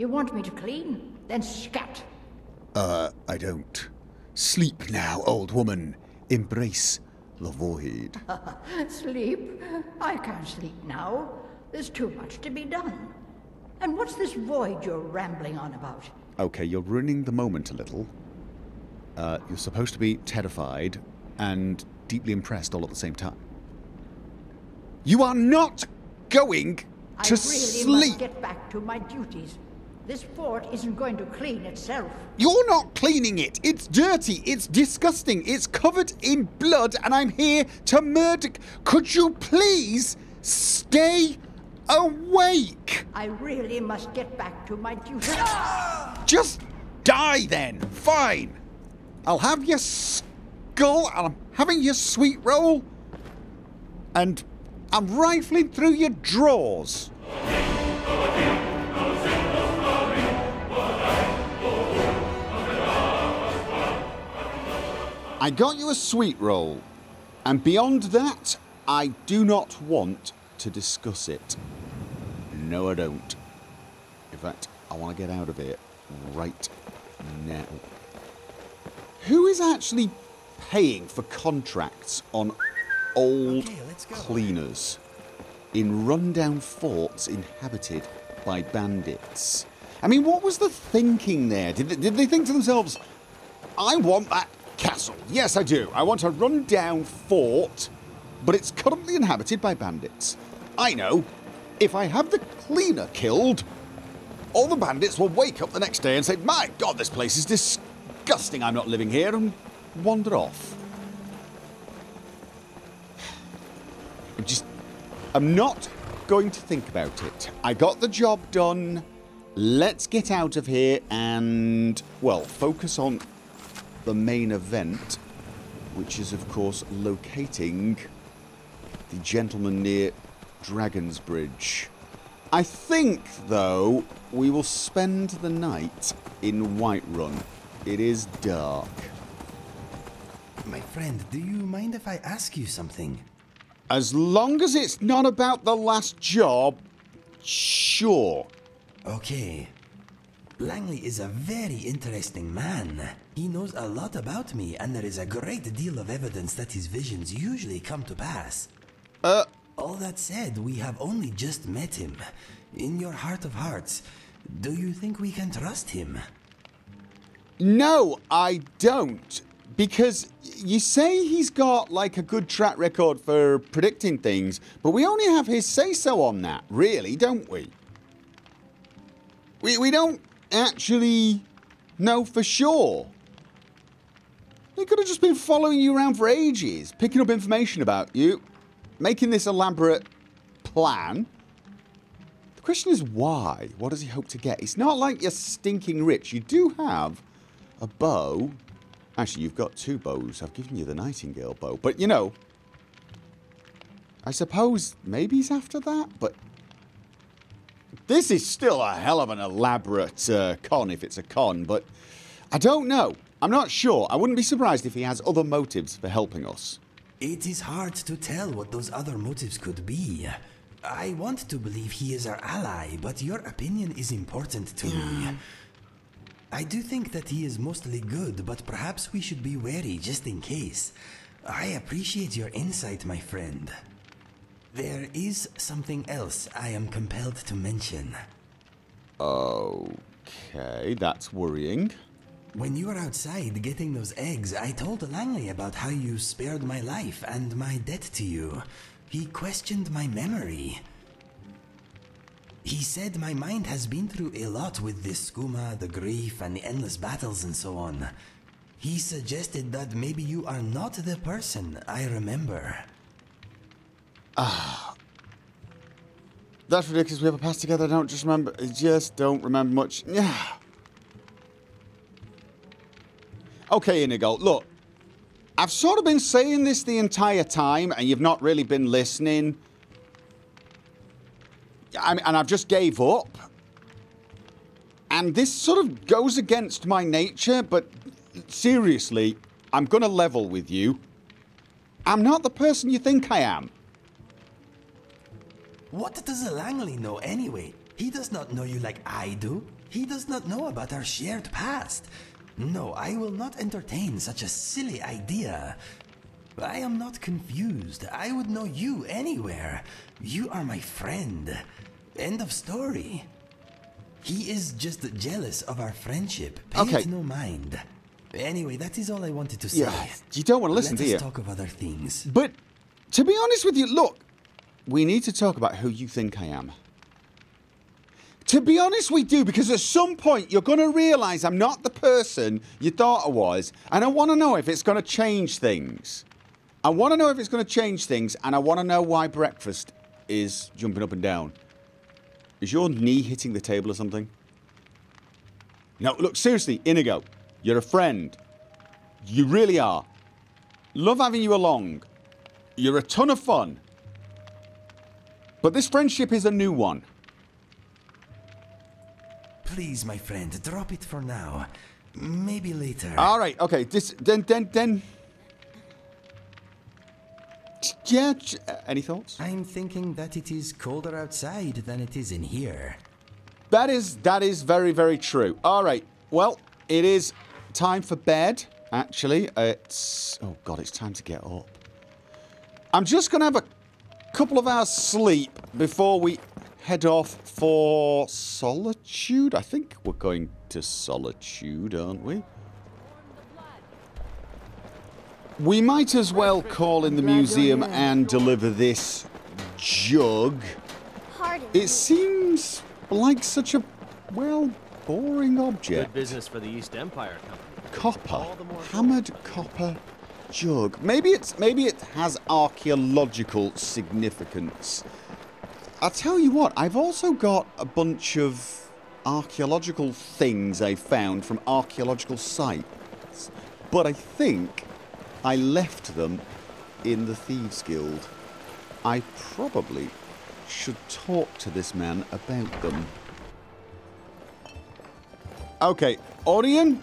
You want me to clean? Then scat. Uh, I don't. Sleep now, old woman. Embrace the void. Sleep? I can't sleep now. There's too much to be done. And what's this void you're rambling on about? Okay, you're ruining the moment a little. Uh, you're supposed to be terrified and deeply impressed all at the same time. You are not going to I really sleep. must get back to my duties. This fort isn't going to clean itself. You're not cleaning it. It's dirty. It's disgusting. It's covered in blood, and I'm here to murder. Could you please stay awake? I really must get back to my duties. Just die then. Fine. I'll have your skull, and I'm having your sweet roll, and I'm rifling through your drawers. I got you a sweet roll, and beyond that, I do not want to discuss it. No, I don't. In fact, I want to get out of here right now. Who is actually paying for contracts on old Okay, cleaners in rundown forts inhabited by bandits? I mean, what was the thinking there? Did they, did they think to themselves, I want that castle. Yes, I do. I want a rundown fort, but it's currently inhabited by bandits. I know. If I have the cleaner killed, all the bandits will wake up the next day and say, My God, this place is disgusting. I'm not living here, and wander off. I'm just. I'm not going to think about it. I got the job done. Let's get out of here and, well, focus on the main event, which is, of course, locating the gentleman near Dragon's Bridge. I think, though, we will spend the night in Whiterun. It is dark. My friend, do you mind if I ask you something? As long as it's not about the last job, sure. Okay. Langley is a very interesting man. He knows a lot about me, and there is a great deal of evidence that his visions usually come to pass. Uh, All that said, we have only just met him. In your heart of hearts, do you think we can trust him? no, I don't. Because you say he's got like a good track record for predicting things, but we only have his say so on that, really, don't we? We, we don't actually know for sure. He could have just been following you around for ages, picking up information about you, making this elaborate plan. The question is why? What does he hope to get? It's not like you're stinking rich. You do have a bow. Actually, you've got two bows. I've given you the Nightingale bow. But, you know, I suppose maybe he's after that, but this is still a hell of an elaborate uh, con if it's a con, but I don't know. I'm not sure. I wouldn't be surprised if he has other motives for helping us. It is hard to tell what those other motives could be. I want to believe he is our ally, but your opinion is important to me. I do think that he is mostly good, but perhaps we should be wary just in case. I appreciate your insight, my friend. There is something else I am compelled to mention. Okay, that's worrying. When you were outside getting those eggs, I told Langley about how you spared my life and my debt to you. He questioned my memory. He said my mind has been through a lot with this skooma, the grief, and the endless battles and so on. He suggested that maybe you are not the person I remember. Ah. That's ridiculous. We have a past together. I don't just remember. I just don't remember much. Yeah. Okay, Inigo. Look, I've sort of been saying this the entire time, and you've not really been listening. I mean, and I've just gave up. And this sort of goes against my nature, but seriously, I'm going to level with you. I'm not the person you think I am. What does Langley know anyway? He does not know you like I do. He does not know about our shared past. No, I will not entertain such a silly idea. I am not confused. I would know you anywhere. You are my friend. End of story. He is just jealous of our friendship. Pay Okay. it no mind. Anyway, that is all I wanted to say. Yeah, you don't want to listen, Let do us you? talk of other things. But to be honest with you, look, we need to talk about who you think I am. To be honest, we do, because at some point you're going to realise I'm not the person you thought I was, and I want to know if it's going to change things. I want to know if it's going to change things, and I want to know why breakfast is jumping up and down. Is your knee hitting the table or something? No, look, seriously, Inigo, you're a friend. You really are. Love having you along. You're a ton of fun. But this friendship is a new one. Please, my friend, drop it for now. Maybe later. All right, okay. This then then then. Yeah. uh, Any thoughts? I'm thinking that it is colder outside than it is in here. That is that is very very true. All right. Well, it is time for bed. Actually, it's oh god, it's time to get up. I'm just gonna have a couple of hours sleep before we head off for Solitude. I think we're going to Solitude, aren't we? We might as well call in the museum and deliver this jug. It seems like such a, well, boring object. Good object. business for the East Empire Company. Copper. All the more Hammered copper jug. Maybe it's maybe it has archaeological significance. I'll tell you what, I've also got a bunch of archaeological things I found from archaeological sites. But I think I left them in the Thieves Guild. I probably should talk to this man about them. Okay, Auryen?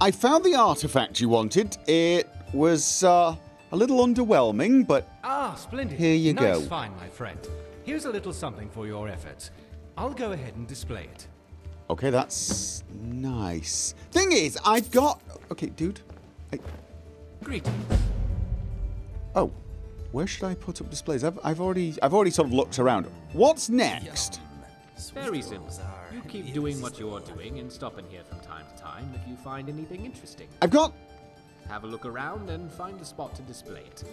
I found the artifact you wanted. It was uh, a little underwhelming, but Ah, splendid. Here you nice go. find, my friend. Here's a little something for your efforts. I'll go ahead and display it. okay, that's nice. Thing is, I've got. Okay, dude. I, Greetings. oh, where should I put up displays? I've, I've already, I've already sort of looked around. What's next? Very simple. You keep doing what you're doing and stop in here from time to time if you find anything interesting. I've got. Have a look around and find a spot to display it.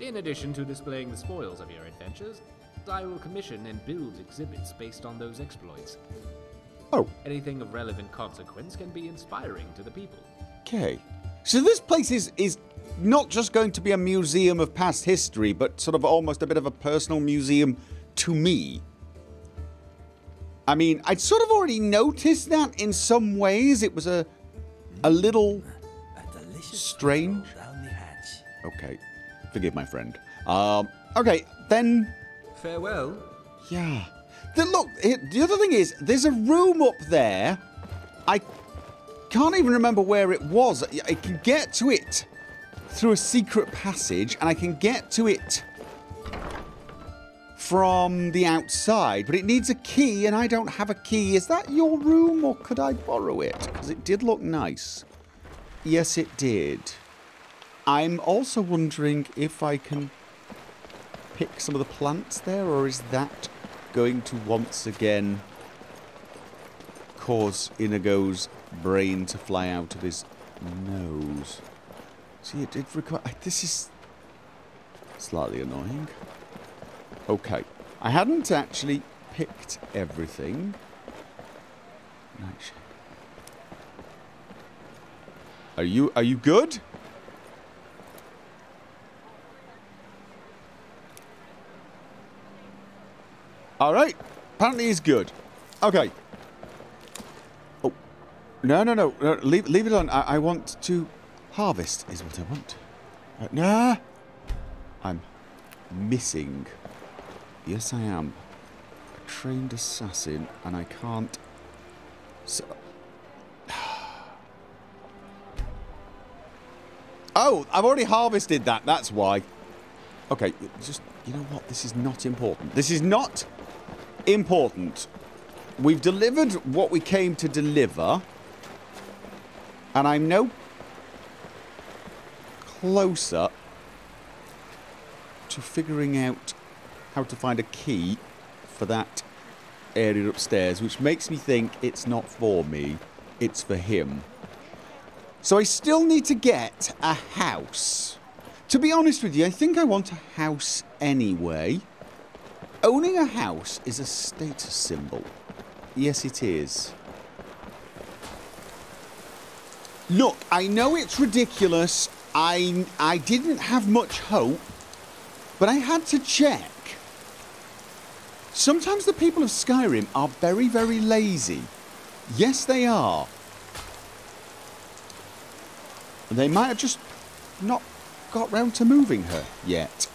In addition to displaying the spoils of your adventures, I will commission and build exhibits based on those exploits. Oh, Anything of relevant consequence can be inspiring to the people. okay. So this place is is not just going to be a museum of past history, but sort of almost a bit of a personal museum to me. I mean, I'd sort of already noticed that in some ways. It was a a little A delicious Strange. down the hatch. Okay, forgive my friend. Um, okay, then, Farewell. yeah. The, look, the other thing is, there's a room up there. I can't even remember where it was. I can get to it through a secret passage, and I can get to it from the outside, but it needs a key, and I don't have a key. Is that your room, or could I borrow it? Because it did look nice. Yes, it did. I'm also wondering if I can pick some of the plants there, or is that going to once again cause Inigo's brain to fly out of his nose? See, it did require. This is slightly annoying. Okay, I hadn't actually picked everything. Nightshade. Are you are you good? All right. Apparently he's good. Okay. Oh, no, no, no. no leave, leave it on. I, I want to harvest. Is what I want. Uh, nah. I'm missing. Yes, I am. A trained assassin, and I can't. So. Oh, I've already harvested that. That's why. Okay, just you know what? This is not important. This is not important. we've delivered what we came to deliver. And I'm no closer to figuring out how to find a key for that area upstairs, which makes me think it's not for me, it's for him. So I still need to get a house. To be honest with you, I think I want a house anyway. Owning a house is a status symbol. Yes, it is. Look, I know it's ridiculous. I, I didn't have much hope, but I had to check. Sometimes the people of Skyrim are very, very lazy. Yes, they are. They might have just not got round to moving her yet.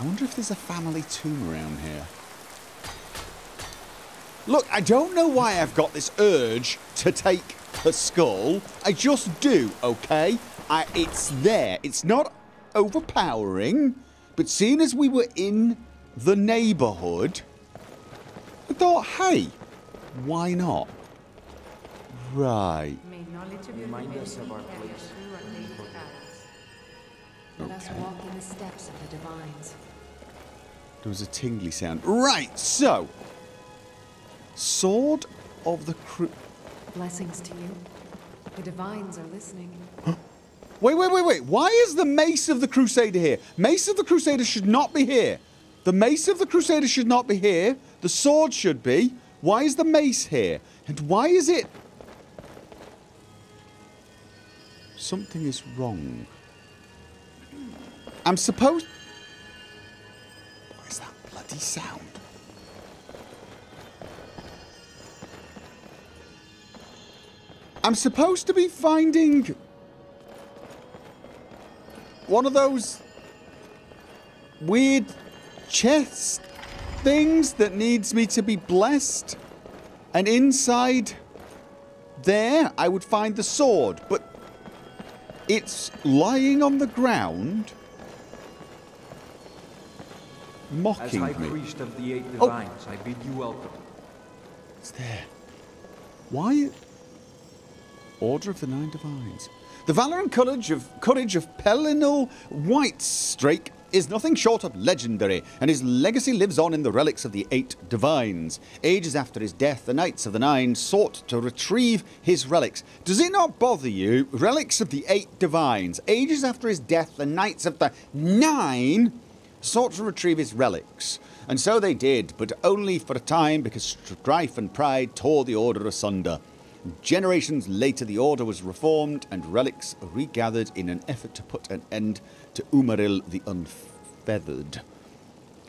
I wonder if there's a family tomb around here. Look, I don't know why I've got this urge to take the skull. I just do, okay? I, it's there. It's not overpowering, but seeing as we were in the neighbourhood, I thought, hey, why not? Right. Remind us of our place. Let us walk in the steps of the divines. There was a tingly sound. Right, so. Sword of the Cru. Blessings to you. The divines are listening. Wait, wait, wait, wait. Why is the Mace of the Crusader here? Mace of the Crusader should not be here. The Mace of the Crusader should not be here. The sword should be. Why is the mace here? And why is it. Something is wrong. I'm supposed. What is that bloody sound? I'm supposed to be finding one of those weird chest things that needs me to be blessed. And inside there, I would find the sword, but it's lying on the ground, As mocking High me. Priest of the Eight Oh. Divines, I bid you welcome. It's there. Why? Order of the Nine Divines. The valor and courage of courage of Pelinal Whitestrake is nothing short of legendary, and his legacy lives on in the relics of the Eight Divines. Ages after his death, the Knights of the Nine sought to retrieve his relics. Does it not bother you? Relics of the Eight Divines. Ages after his death, the Knights of the Nine sought to retrieve his relics. And so they did, but only for a time because strife and pride tore the order asunder. Generations later, the order was reformed and relics regathered in an effort to put an end to Umaril the Unfeathered.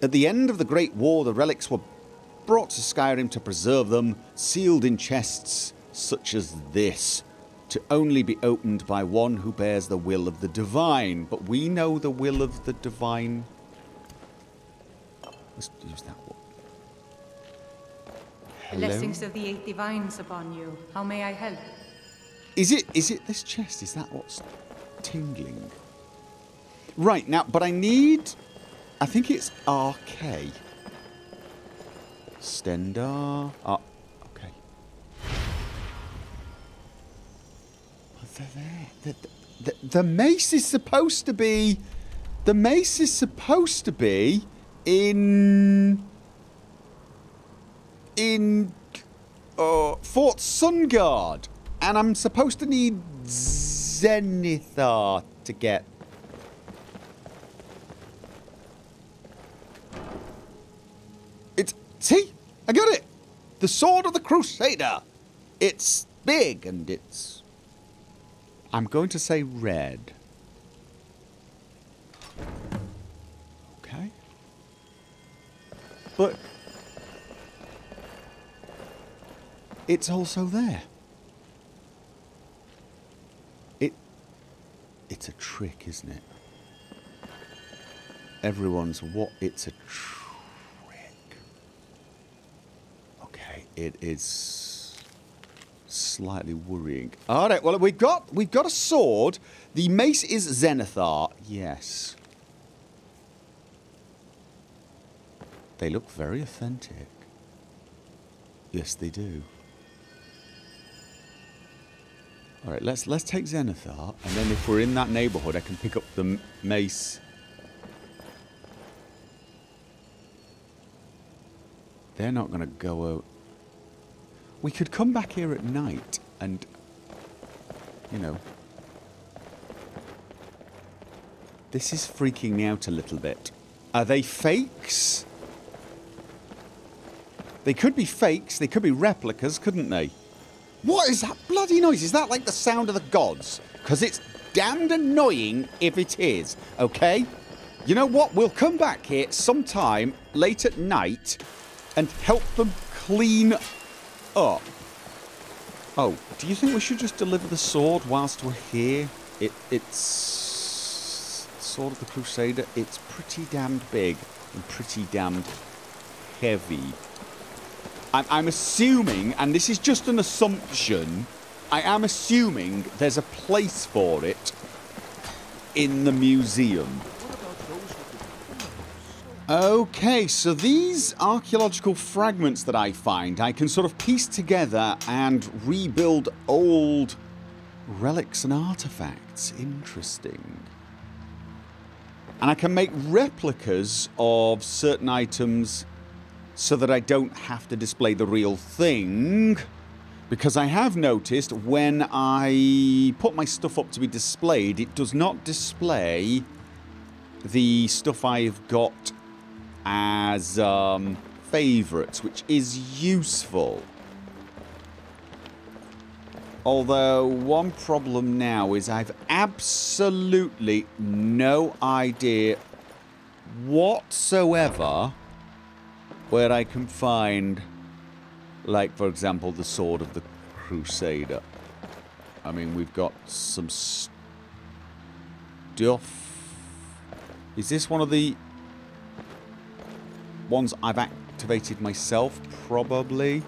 At the end of the Great War, the relics were brought to Skyrim to preserve them, sealed in chests such as this, to only be opened by one who bears the will of the divine. But we know the will of the divine. Let's use that one. Hello? Blessings of the eight divines upon you. How may I help? Is it is it this chest? Is that what's tingling? Right, now but I need I think it's Arkay. Stendarr. Ah, okay. But they're there. The, the, the mace is supposed to be. The mace is supposed to be in. In. Uh, Fort Sungard. And I'm supposed to need Zenithar to get. It's. See? I got it! The Sword of the Crusader! It's big and it's. I'm going to say red. Okay. But. It's also there. It. It's a trick, isn't it? Everyone's what? It's a trick. Okay, it is slightly worrying. All right, well we've got we've got a sword. The mace is Zenithar. Yes. They look very authentic. Yes, they do. All right, let's let's take Zenithar, and then if we're in that neighborhood, I can pick up the mace. They're not going to go out. We could come back here at night and, you know. This is freaking me out a little bit. Are they fakes? They could be fakes, they could be replicas, couldn't they? What is that bloody noise? Is that like the sound of the gods? Because it's damned annoying if it is, okay? You know what? We'll come back here sometime late at night and help them clean up. Oh, do you think we should just deliver the sword whilst we're here? It, it's Sword of the Crusader. It's pretty damned big and pretty damned heavy. I'm, I'm assuming, and this is just an assumption, I am assuming there's a place for it in the museum. Okay, so these archaeological fragments that I find, I can sort of piece together and rebuild old relics and artifacts. Interesting. And I can make replicas of certain items so that I don't have to display the real thing. Because I have noticed when I put my stuff up to be displayed, it does not display the stuff I've got as um, favourites, which is useful. Although, one problem now is I've absolutely no idea whatsoever where I can find, like, for example, the Sword of the Crusader. I mean, we've got some stuff. Is this one of the ones I've activated myself? Probably.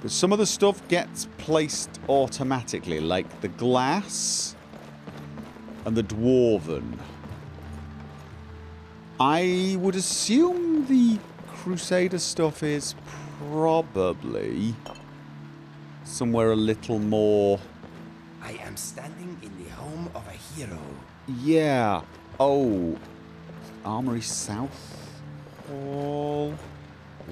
But some of the stuff gets placed automatically, like the glass and the dwarven. I would assume the Crusader stuff is probably somewhere a little more. I am standing in the home of a hero. Yeah. Oh. Armory South Hall.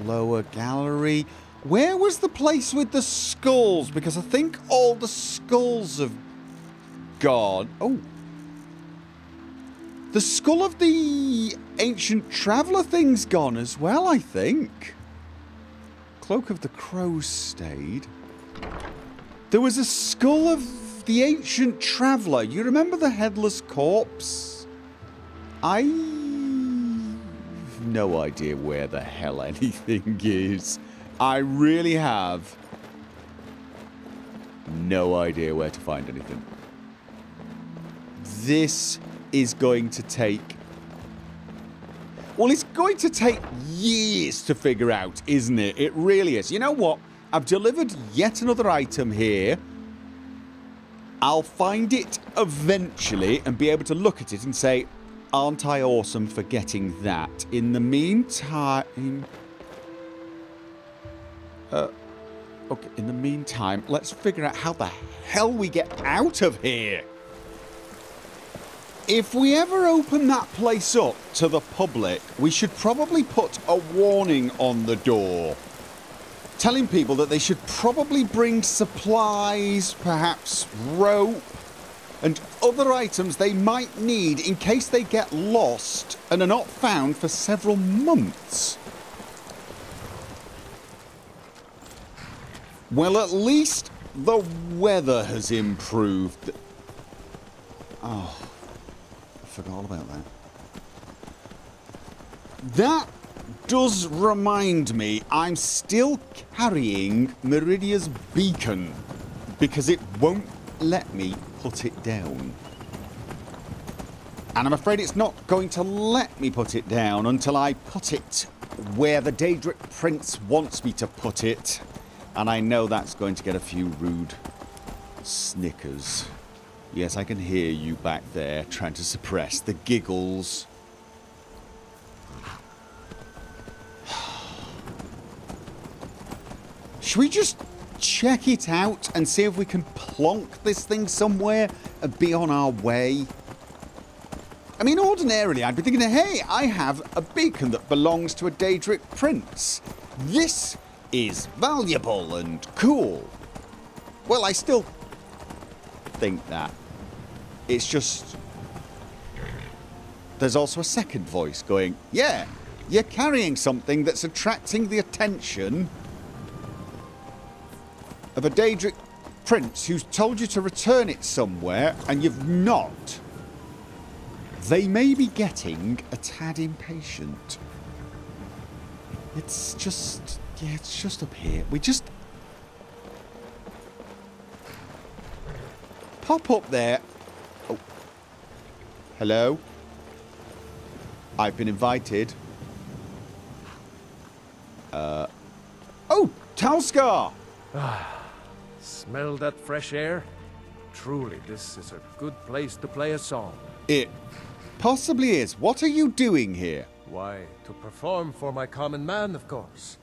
Lower Gallery. Where was the place with the skulls? Because I think all the skulls have gone. Oh. The skull of the ancient traveller thing's gone as well, I think. Cloak of the Crows stayed. There was a skull of the ancient traveller. You remember the headless corpse? I have no idea where the hell anything is. I really have no idea where to find anything. This is going to take. Well, it's going to take years to figure out, isn't it? It really is. You know what? I've delivered yet another item here. I'll find it eventually and be able to look at it and say, aren't I awesome for getting that? In the meantime. Uh, okay, in the meantime, let's figure out how the hell we get out of here. If we ever open that place up to the public, we should probably put a warning on the door. Telling people that they should probably bring supplies, perhaps rope, and other items they might need in case they get lost and are not found for several months. Well, at least the weather has improved. Oh, forgot all about that. That does remind me I'm still carrying Meridia's beacon because it won't let me put it down. And I'm afraid it's not going to let me put it down until I put it where the Daedric Prince wants me to put it. And I know that's going to get a few rude snickers. Yes, I can hear you back there trying to suppress the giggles. Should we just check it out and see if we can plonk this thing somewhere and be on our way? I mean, ordinarily, I'd be thinking, hey, I have a beacon that belongs to a Daedric prince. This is valuable and cool. Well, I still think that. It's just. There's also a second voice going, yeah, you're carrying something that's attracting the attention of a Daedric prince who's told you to return it somewhere and you've not. They may be getting a tad impatient. It's just. Yeah, it's just up here. We just. Pop up there. Hello? I've been invited. Uh. Oh! Talsgar! Smell that fresh air? Truly, this is a good place to play a song. It possibly is. What are you doing here? Why, to perform for my common man, of course.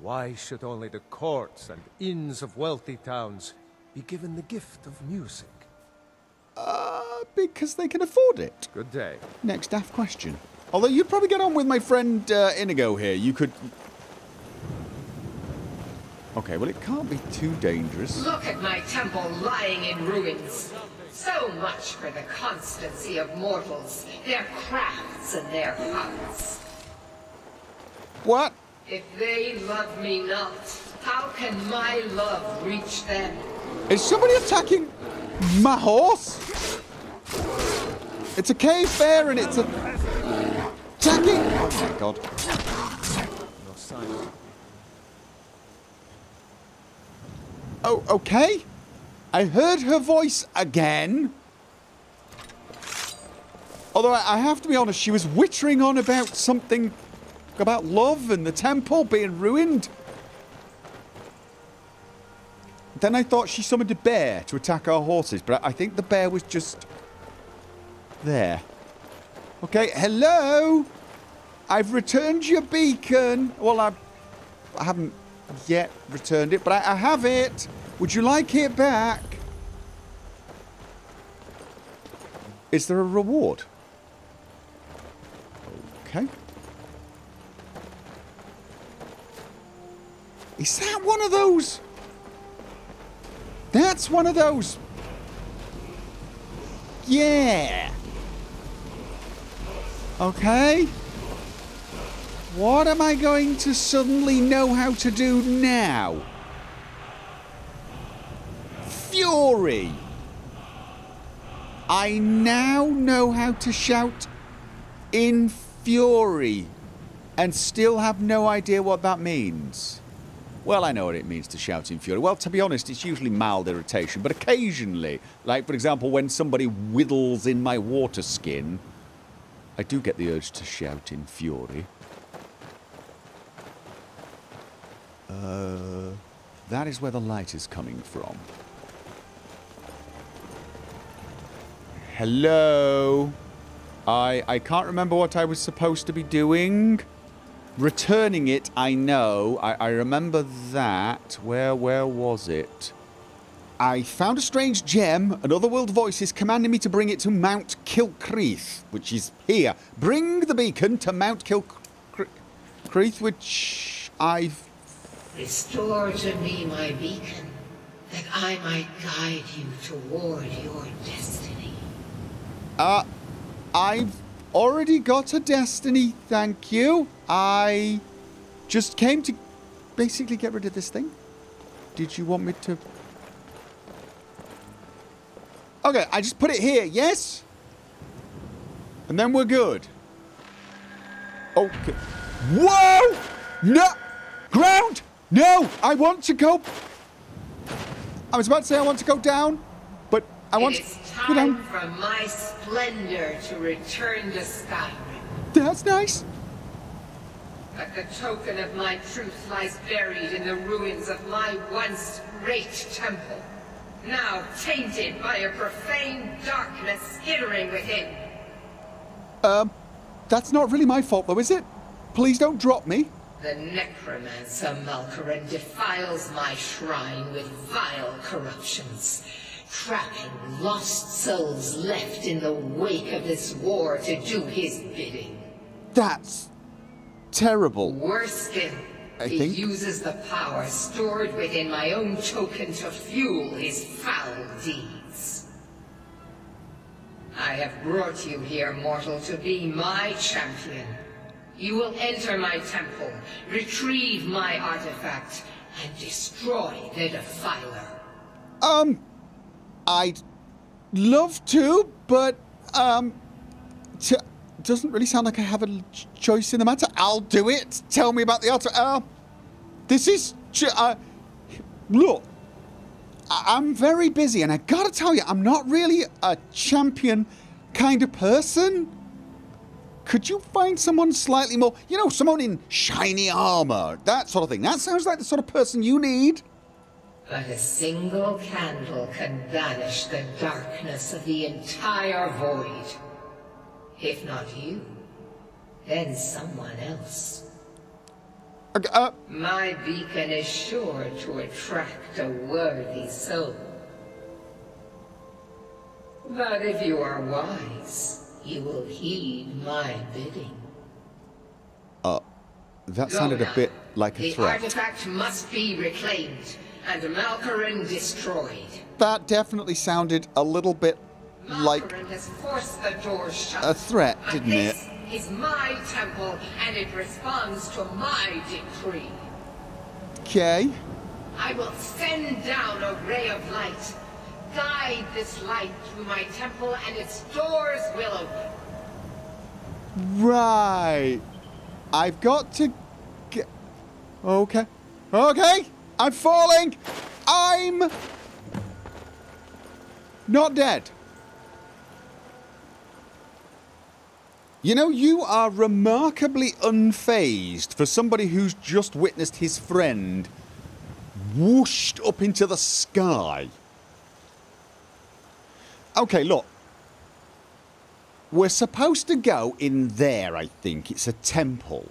Why should only the courts and inns of wealthy towns be given the gift of music? Uh, because they can afford it. Good day. Next daft question. Although you'd probably get on with my friend uh, Inigo here. You could. Okay, well, it can't be too dangerous. Look at my temple lying in ruins. So much for the constancy of mortals, their crafts and their puns. What? If they love me not, how can my love reach them? Is somebody attacking my horse? It's a cave bear and it's a. Jackie! Oh my god. Oh, okay. I heard her voice again. Although I have to be honest, she was wittering on about something about love and the temple being ruined. Then I thought she summoned a bear to attack our horses, but I think the bear was just there. Okay, hello. I've returned your beacon. Well, I, I haven't yet returned it, but I, I have it. Would you like it back? Is there a reward? Okay. Is that one of those? That's one of those. Yeah. Okay. What am I going to suddenly know how to do now? Fury. I now know how to shout in fury and still have no idea what that means. Well, I know what it means to shout in fury. Well, to be honest, it's usually mild irritation, but occasionally, like for example, when somebody whittles in my water skin, I do get the urge to shout in fury. Uh, that is where the light is coming from. Hello? I I can't remember what I was supposed to be doing. Returning it, I know. I, I remember that. Where where was it? I found a strange gem, and otherworld voices commanding me to bring it to Mount Kilkreath, which is here. Bring the beacon to Mount Kilkreath, which I've Restore to me my beacon, that I might guide you toward your destiny. Uh, I've already got a destiny, thank you. I just came to basically get rid of this thing. Did you want me to... Okay, I just put it here, yes? And then we're good. Okay. Whoa! No! Ground! No! I want to go... I was about to say I want to go down, but I want to go down. time for my splendor to return to Skyrim. That's nice. But the token of my truth lies buried in the ruins of my once great temple. Now tainted by a profane darkness skittering within. Um, that's not really my fault though, is it? Please don't drop me. The necromancer Malkoran defiles my shrine with vile corruptions, trapping lost souls left in the wake of this war to do his bidding. That's terrible. Worse still, I he think- uses the power stored within my own token to fuel his foul deeds. I have brought you here, mortal, to be my champion. You will enter my temple, retrieve my artifact, and destroy the Defiler. Um, I'd love to, but um, t- doesn't really sound like I have a choice in the matter. I'll do it. Tell me about the altar. Uh, this is uh, look. I- I'm very busy, and I gotta tell you, I'm not really a champion kind of person. Could you find someone slightly more, you know, someone in shiny armor, that sort of thing? That sounds like the sort of person you need. But a single candle can banish the darkness of the entire void. If not you, then someone else. Okay, uh, My beacon is sure to attract a worthy soul. But if you are wise, you will heed my bidding. uh, that sounded a bit like a the threat. artifact must be reclaimed, and Malkoran destroyed. That definitely sounded a little bit like Malkoran has forced the doors shut. a threat, didn't it? this is my temple, and it responds to my decree. Okay. I will send down a ray of light. Guide this light through my temple, and its doors will open. Right. I've got to get. Okay. Okay. I'm falling. I'm not dead. You know, you are remarkably unfazed for somebody who's just witnessed his friend whooshed up into the sky. Okay, look. We're supposed to go in there, I think. It's a temple.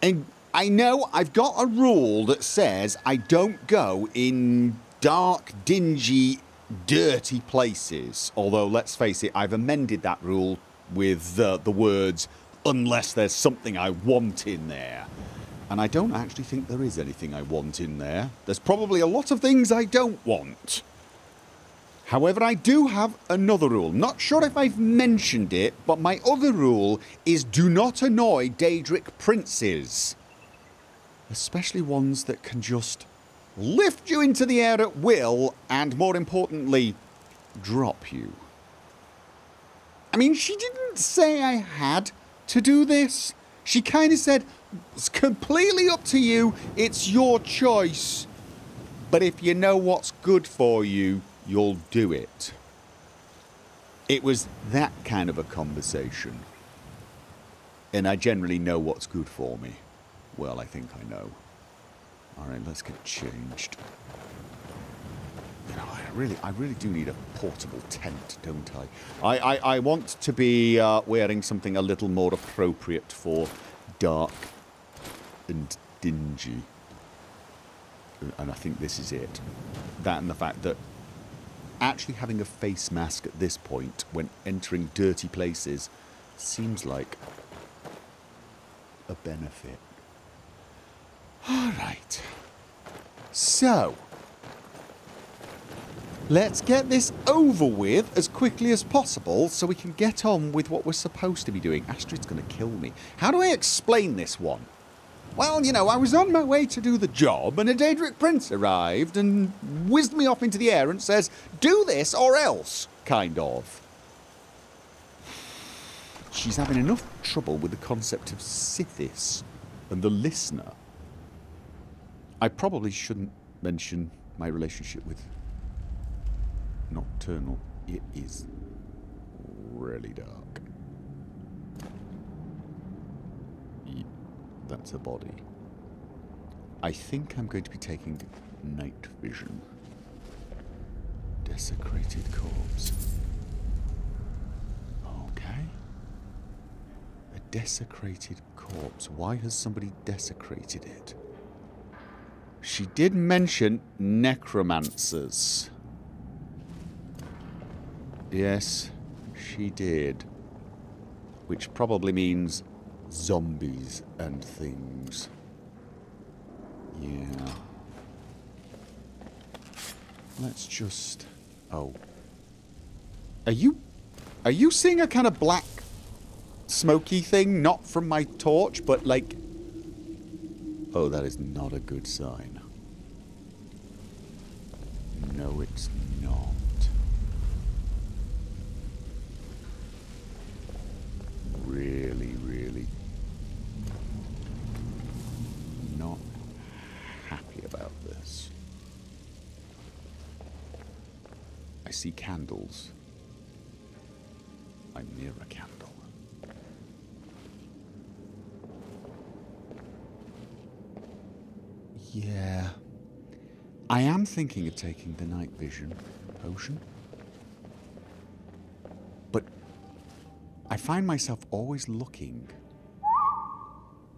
And I know I've got a rule that says I don't go in dark, dingy, dirty places. Although, let's face it, I've amended that rule with uh, the words, unless there's something I want in there. And I don't actually think there is anything I want in there. There's probably a lot of things I don't want. However, I do have another rule. Not sure if I've mentioned it, but my other rule is do not annoy Daedric princes. Especially ones that can just lift you into the air at will and, more importantly, drop you. I mean, she didn't say I had to do this. She kind of said, it's completely up to you, it's your choice. But if you know what's good for you, you'll do it. It was that kind of a conversation. And I generally know what's good for me. Well, I think I know. Alright, let's get changed. You know, I really, I really do need a portable tent, don't I? I, I, I want to be uh, wearing something a little more appropriate for dark and dingy. And I think this is it. That and the fact that actually having a face mask at this point when entering dirty places seems like a benefit. All right. So, let's get this over with as quickly as possible so we can get on with what we're supposed to be doing. Astrid's going to kill me. How do I explain this one? Well, you know, I was on my way to do the job, and a Daedric prince arrived and whizzed me off into the air and says, Do this or else, kind of. She's having enough trouble with the concept of Sithis and the listener. I probably shouldn't mention my relationship with Nocturnal. It is really dark. That's a body. I think I'm going to be taking night vision. Desecrated corpse. Okay. A desecrated corpse. Why has somebody desecrated it? She did mention necromancers. Yes, she did. Which probably means zombies and things. Yeah. Let's just... Oh. Are you... Are you seeing a kind of black smoky thing? Not from my torch, but like... Oh, that is not a good sign. No, it's not. Really, really not happy about this. I see candles. I'm near a candle. Yeah. I am thinking of taking the night vision potion. But I find myself always looking.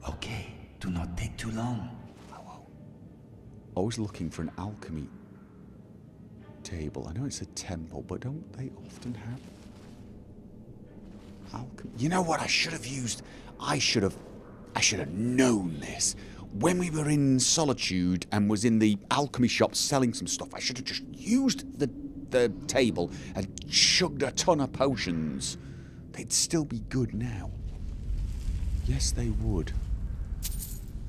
Okay, do not take too long. Always looking for an alchemy table. I know it's a temple, but don't they often have alchemy? You know what I should have used? I should have I should have known this. When we were in Solitude and was in the alchemy shop selling some stuff, I should have just used the the table and chugged a ton of potions. They'd still be good now. Yes, they would.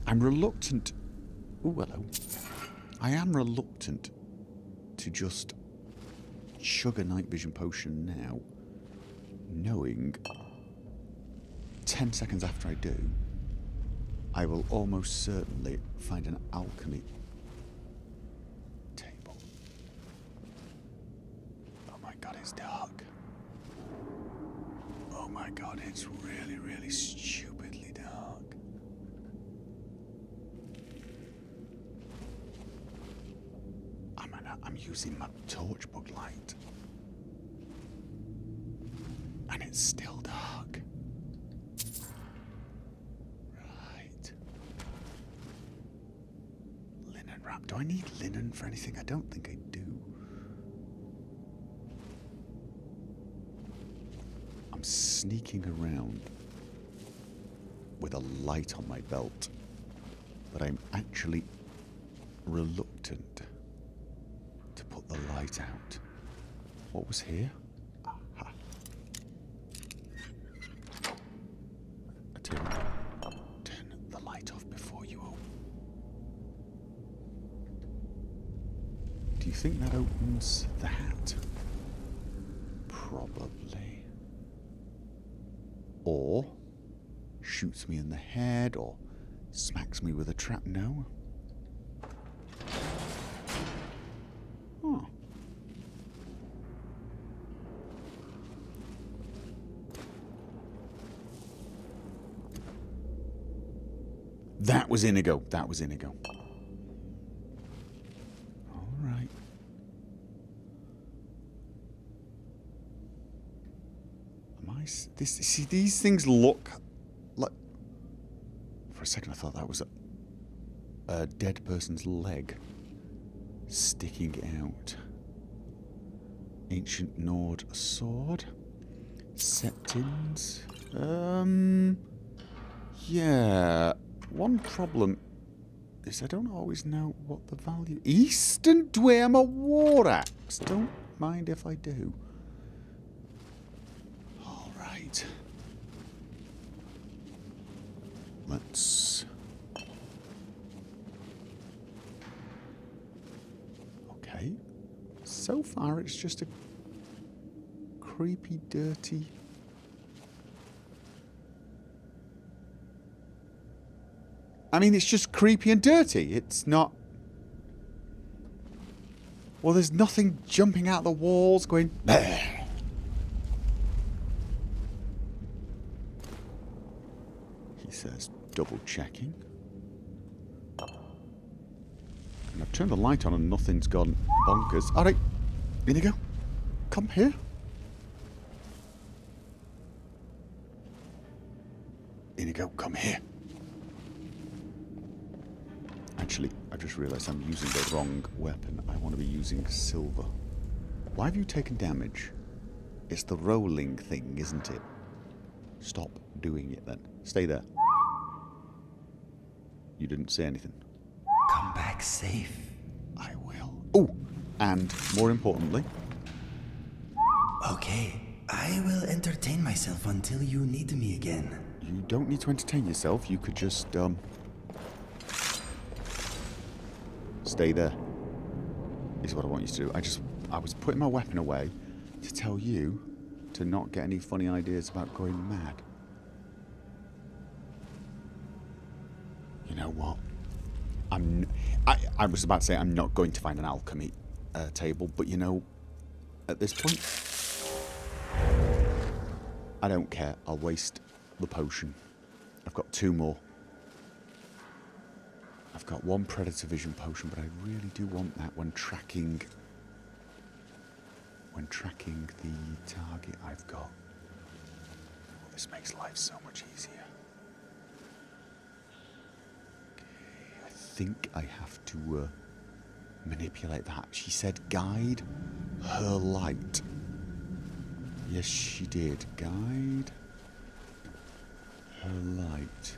I'm reluctant. Oh, hello. I am reluctant to just a night vision potion now, knowing 10 seconds after I do, I will almost certainly find an alchemy table. Oh my god, it's dark. Oh my god, it's really, really stupidly dark. I'm, an, I'm using my torch light. And it's still dark. Right. Linen wrap. Do I need linen for anything? I don't think I do. I'm sneaking around with a light on my belt, but I'm actually reluctant to put the light out. What was here? Turn, the light off before you open. Do you think that opens the hat? Probably. Or shoots me in the head, or smacks me with a trap. No. Oh. That was Inigo. That was Inigo. This see these things look. For a second, I thought that was a, a dead person's leg sticking out. Ancient Nord sword. Septims. Um. Yeah. One problem is I don't always know what the value. Eastern Dwemer War Axe. Don't mind if I do. All right. Let's. Okay. So far, it's just a creepy, dirty. I mean, it's just creepy and dirty. It's not. Well, there's nothing jumping out the walls going. "Bleh." He says, double checking. And I've turned the light on and nothing's gone bonkers. Alright, in you go. Come here. In you go, come here. Actually, I just realised I'm using the wrong weapon. I want to be using silver. Why have you taken damage? It's the rolling thing, isn't it? Stop doing it then. Stay there. You didn't say anything. Come back safe. I will. Oh, and more importantly, Okay, I will entertain myself until you need me again. you don't need to entertain yourself. You could just, um. Stay there. Is what I want you to do. I just. I was putting my weapon away to tell you to not get any funny ideas about going mad. I, was about to say I'm not going to find an alchemy uh, table, but you know, at this point, I don't care. I'll waste the potion. I've got two more. I've got one Predator Vision potion, but I really do want that when tracking. When tracking the target I've got. Oh, this makes life so much easier. Okay, I think I have to uh, manipulate that. She said guide her light. Yes, she did. Guide her light.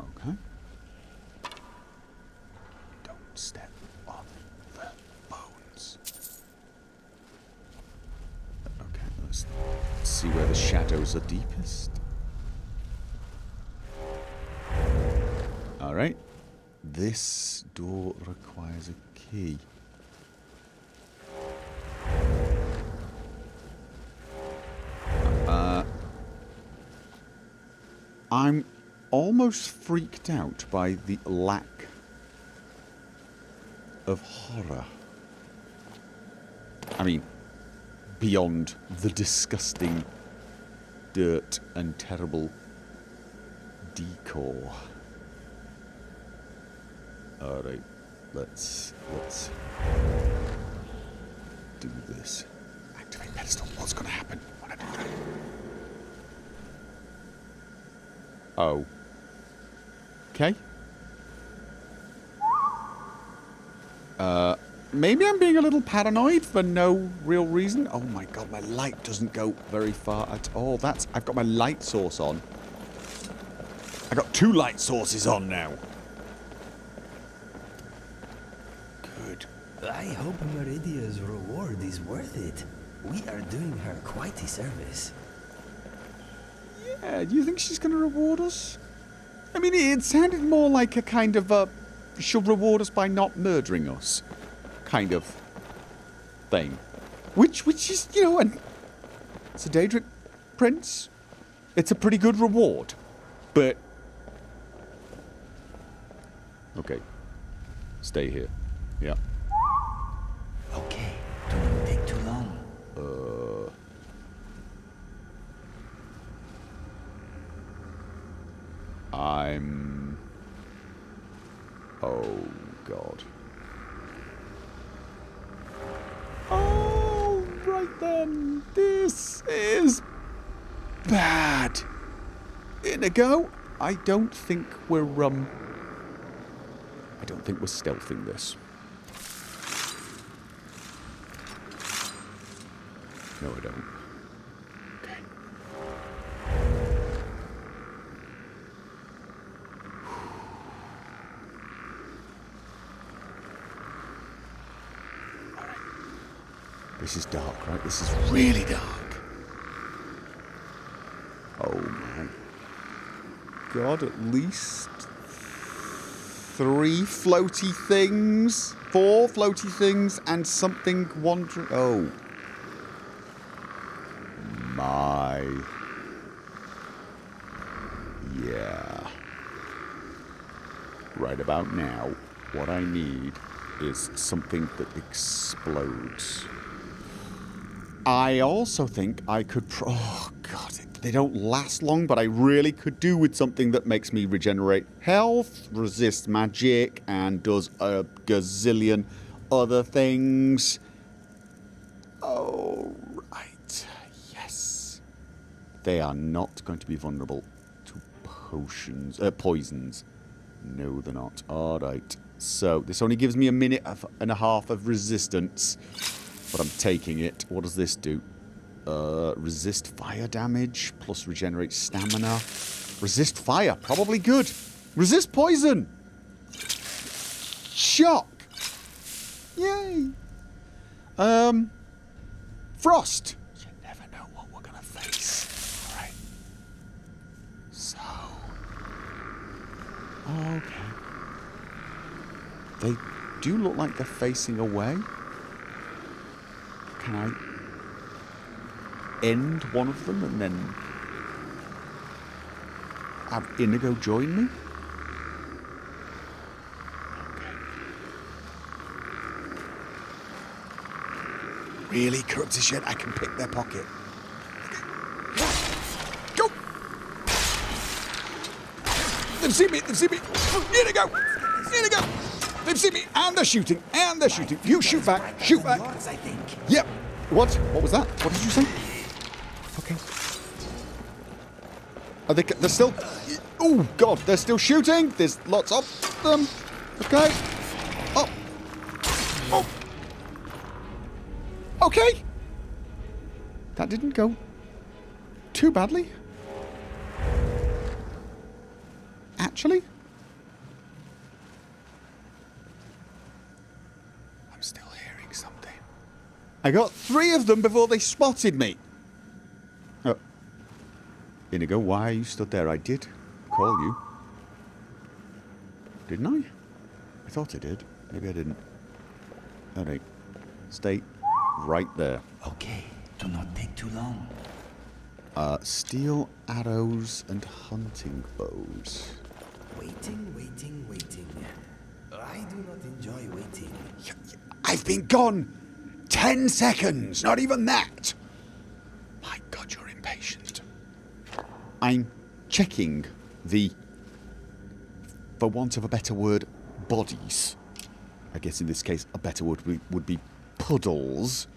Okay. Don't step on the bones. Okay, let's see where the shadows are deepest. Alright. This door requires a key. Uh, I'm almost freaked out by the lack of horror. I mean, beyond the disgusting dirt and terrible decor. All right, let's let's do this. Activate pedestal. What's to happen do? Oh. Okay. Uh, maybe I'm being a little paranoid for no real reason. Oh my god, my light doesn't go very far at all. That's I've got my light source on. I got two light sources on now. Good. I hope Meridia's reward is worth it. We are doing her quite a service. Yeah, do you think she's going to reward us? I mean, it sounded more like a kind of a she'll reward us by not murdering us kind of thing. Which, which is, you know, an, it's a Daedric prince. It's a pretty good reward. But. Okay. Stay here. Yeah. Okay, do not take too long. Uh. I'm. Oh, God. Oh, right then. This is bad. Inigo, I don't think we're, um. I don't think we're stealthing this. No, I don't. Okay. Alright. This is dark, right? This is really dark. Oh my god, at least three floaty things, four floaty things, and something wandering. Oh my. Yeah. Right about now, what I need is something that explodes. I also think I could. Oh, God. They don't last long, but I really could do with something that makes me regenerate health, resist magic, and does a gazillion other things. Oh, right. Yes. They are not going to be vulnerable to potions, uh, poisons. No, they're not. All right. So this only gives me a minute and a half of resistance, but I'm taking it. What does this do? Uh, resist fire damage plus regenerate stamina. Resist fire, probably good. Resist poison. Shock. Yay. Um, frost. You never know what we're gonna face. All right. So. Okay. They do look like they're facing away. Can I end one of them and then have Inigo join me? Really, corrupted shit, I can pick their pocket. Go! They've seen me, they've seen me! Inigo! Inigo! They've seen me, and they're shooting, and they're shooting. You shoot back, shoot back. Yep. What? What was that? What did you say? Are they? They're still. Oh God! They're still shooting. There's lots of them. Okay. Oh. Oh. Okay. That didn't go too badly. Actually. I'm still hearing something. I got three of them before they spotted me. Inigo, why are you stood there? I did call you. Didn't I? I thought I did. Maybe I didn't. Alright. Stay right there. Okay, do not take too long. Uh, steel arrows and hunting bows. Waiting, waiting, waiting. I do not enjoy waiting. I've been gone ten seconds, not even that. My God, you're impatient. I'm checking the, for want of a better word, bodies. I guess in this case, a better word would be, would be puddles.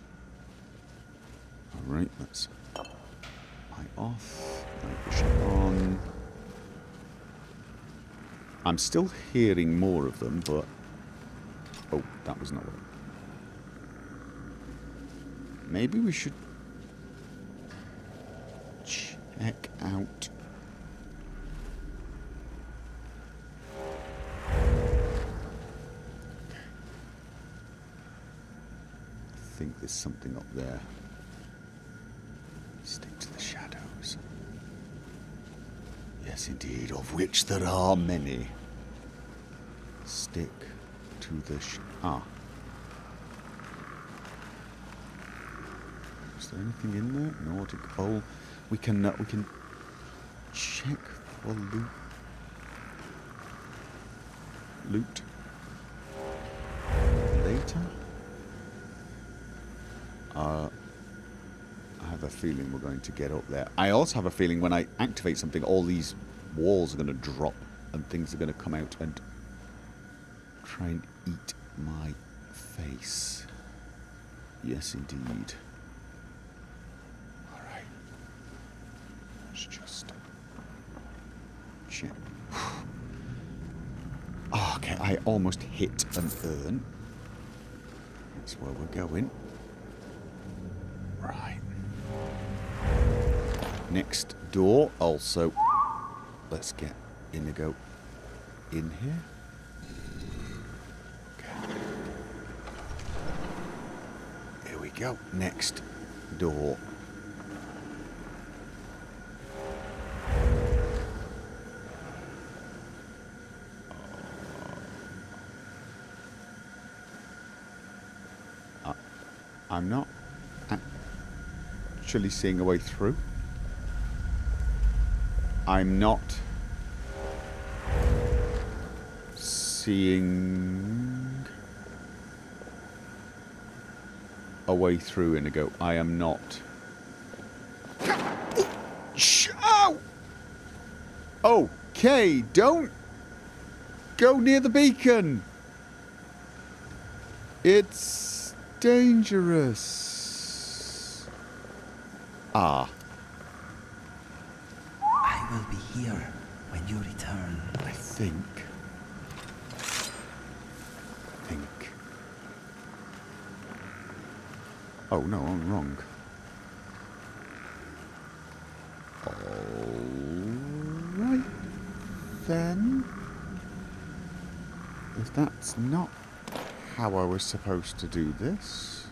All right, that's light off, light vision on. I'm still hearing more of them, but oh, that was not what. Maybe we should check out. I think there's something up there. Stick to the shadows. Yes, indeed, of which there are many. Stick to the ah. Is there anything in there? Nordic bowl. We can uh, we can check for loot. Loot. Later. Uh, I have a feeling we're going to get up there. I also have a feeling when I activate something, all these walls are going to drop and things are going to come out and try and eat my face. Yes, indeed. All right. Let's just check. Oh, okay, I almost hit an urn. That's where we're going. Right. Next door, also. Let's get Inigo in here. Okay. Here we go. Next door. I'm not actually seeing a way through. I'm not seeing a way through Inigo. I am not. Ow! Oh! Okay, don't go near the beacon. It's dangerous. Ah. I will be here when you return. I think. Think. Oh no, I'm wrong. Alright then. If that's not how I was supposed to do this,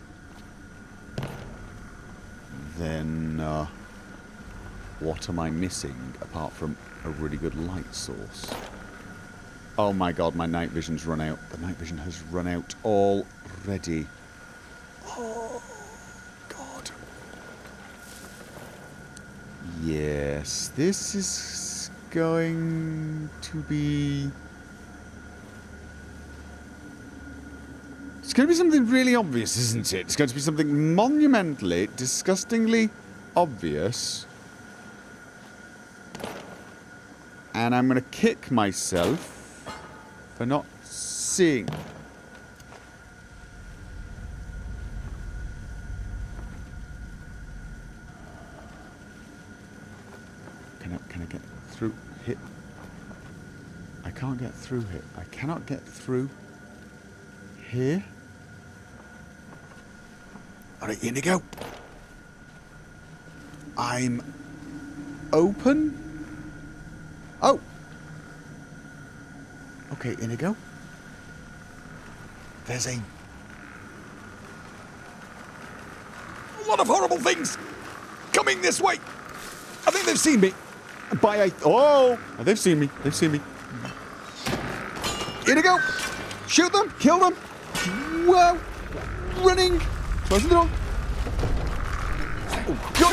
then uh, what am I missing apart from a really good light source? Oh my god, my night vision's run out. The night vision has run out already. Oh, God. Yes, this is going to be... going to be something really obvious, isn't it? It's going to be something monumentally, disgustingly obvious. And I'm going to kick myself for not seeing. Can I, can I get through here? I can't get through here. I cannot get through here. Alright, Inigo. I'm open. Oh! Okay, Inigo. There's a... a lot of horrible things coming this way. I think they've seen me. By a... Oh! They've seen me. They've seen me. Inigo! Shoot them! Kill them! Whoa! Running! Oh,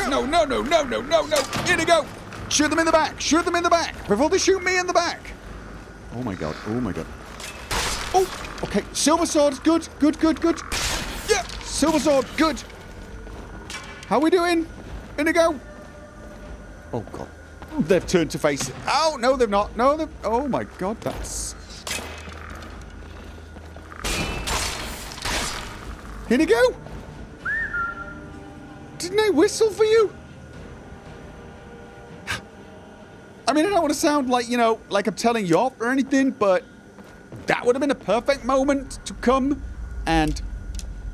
no, no, no, no, no, no, no! go. Shoot them in the back! Shoot them in the back! Before they shoot me in the back! Oh my god, oh my god. Oh, okay. Silver sword, good, good, good, good. Yeah, silver sword, good. How we doing? In they go. Oh god. They've turned to face. Oh, no, they've not. No, they've... Oh my god, that's... Indigo? Didn't I whistle for you? I mean, I don't want to sound like, you know, like I'm telling you off or anything, but that would have been a perfect moment to come and,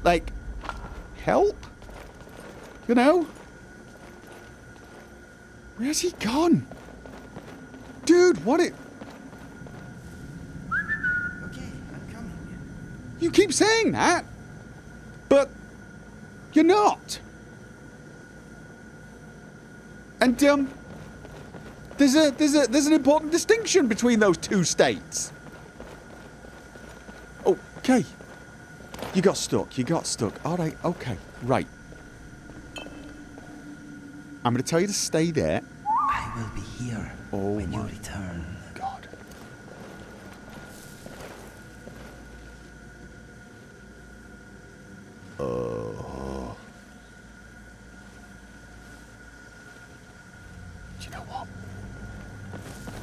like, help? You know? Where's he gone? Dude, what it... Okay, I'm coming. You keep saying that, but you're not. And, um, there's a there's a there's an important distinction between those two states. Okay. You got stuck. You got stuck. All right. Okay. Right. I'm going to tell you to stay there. I will be here Oh when you return. God. Oh. Do you know what?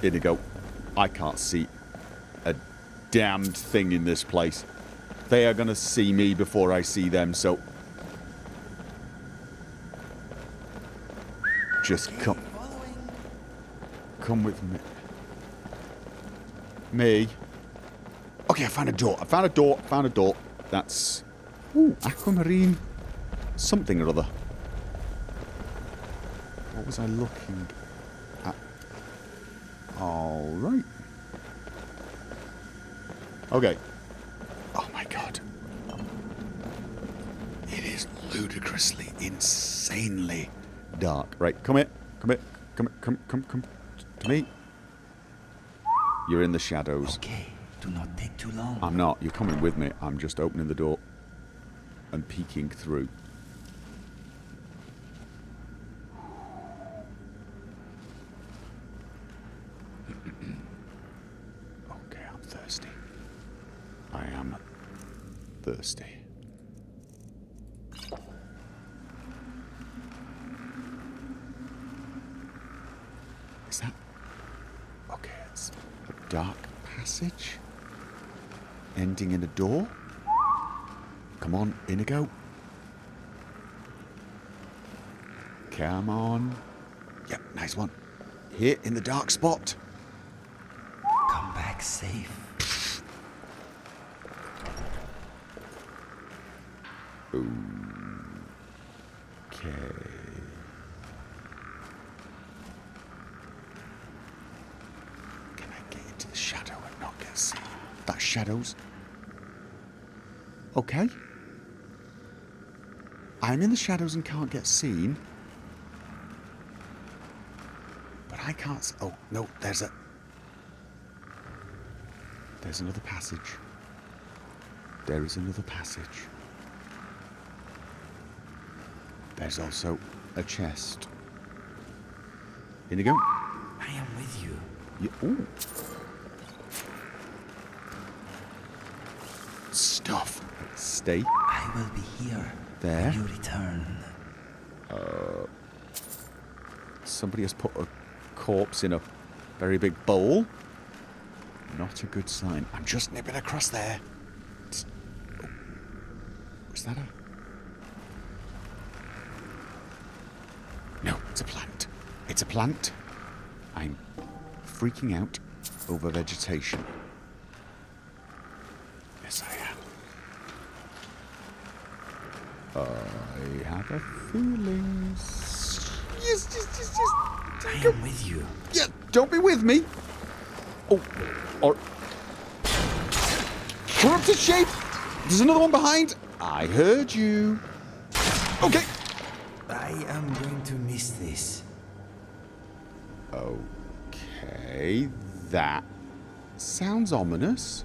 Inigo, I can't see a damned thing in this place. They are going to see me before I see them, so... Just come... Come with me. Me? Okay, I found a door. I found a door. I found a door. That's... Ooh, aquamarine... Something or other. What was I looking? Alright. Okay. Oh my god. It is ludicrously, insanely dark. Right, come here. Come here. Come, come, come, come to me. You're in the shadows. Okay, do not take too long. I'm not. You're coming with me. I'm just opening the door and peeking through. okay, I'm thirsty. I am thirsty. Is that. Okay, it's a dark passage ending in a door. Come on, Inigo. Spot come on. Yep, nice one. Here in the dark spot. safe. Okay. Can I get into the shadow and not get seen? That's shadows. Okay. I'm in the shadows and can't get seen. But I can't. Oh, no, there's a. There's another passage. There is another passage. There's also a chest. In you go. I am with you. You, ooh. Stuff. Stay I will be here there. when you return. Uh. Somebody has put a corpse in a very big bowl. Not a good sign. I'm just nipping across there. Was that a. No, it's a plant. It's a plant. I'm freaking out over vegetation. Yes, I am. I have a feeling. Yes, yes, yes, yes. I am with you. Yeah, don't be with me. Oh, or corrupted shade. There's another one behind. I heard you. Okay. I am going to miss this. Okay, that sounds ominous.